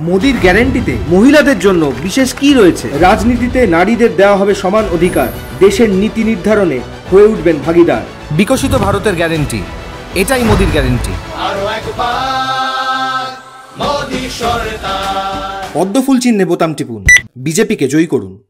মোদির গ্যারেন্টিতে মহিলাদের জন্য বিশেষ কি রয়েছে? রাজনীতিতে নারীদের দেওয়া হবে সমান অধিকার। দেশের নীতি নির্ধারণে হয়ে উঠবেন ভাগিদার। বিকশিত ভারতের গ্যারেন্টি। এটাই মোদির গ্যারেন্টি। পদ্মফুল চিহ্নে বোতাম টিপুন। বিজেপিকে জয়ী করুন।